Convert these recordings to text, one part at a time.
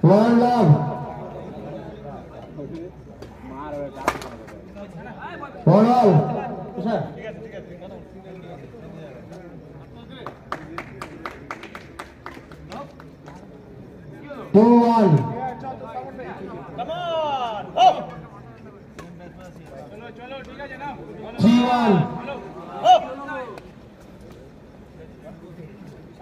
One love. One love. Two one. Come on. Oh. G one.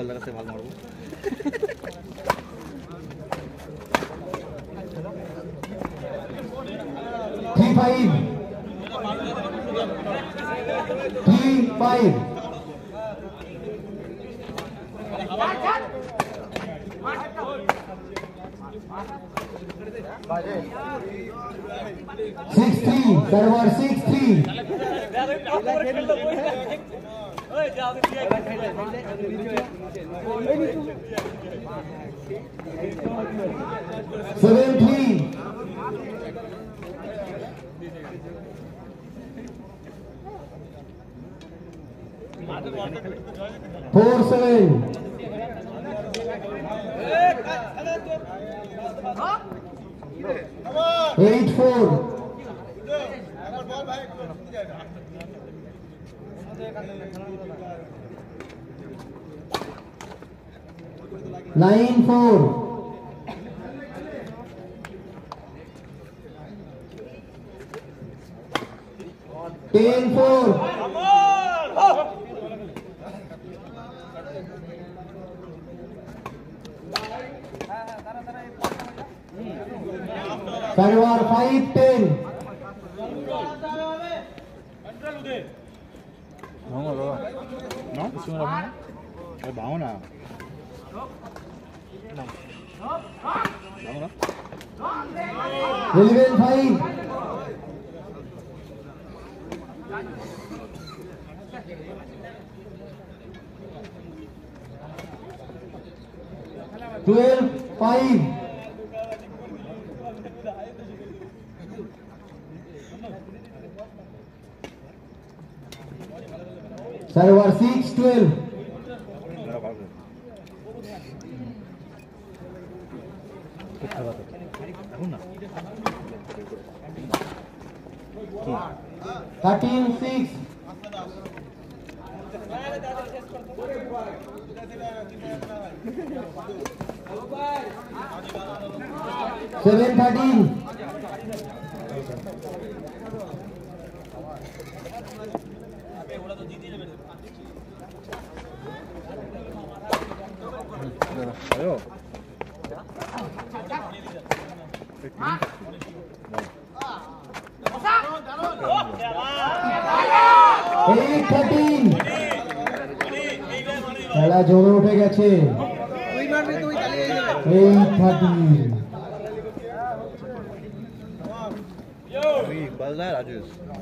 बल्ला का इस्तेमाल मारूँगा। Three five three five six three दरबार six three Seventeen. Four seven. Eight four. Line four ten four five ten Đúng rồi, đúng rồi. Nó, cái xương lông á. Cái bảo nào. Đi Đúng rồi. Người viên thay. Tuyên, Five. Server 6, 12. Thirteen six. Seven thirteen. আয়ো Eight thirteen. খেলা জমে উঠে গেছে eight thirteen Iqbal না রাজেশ রং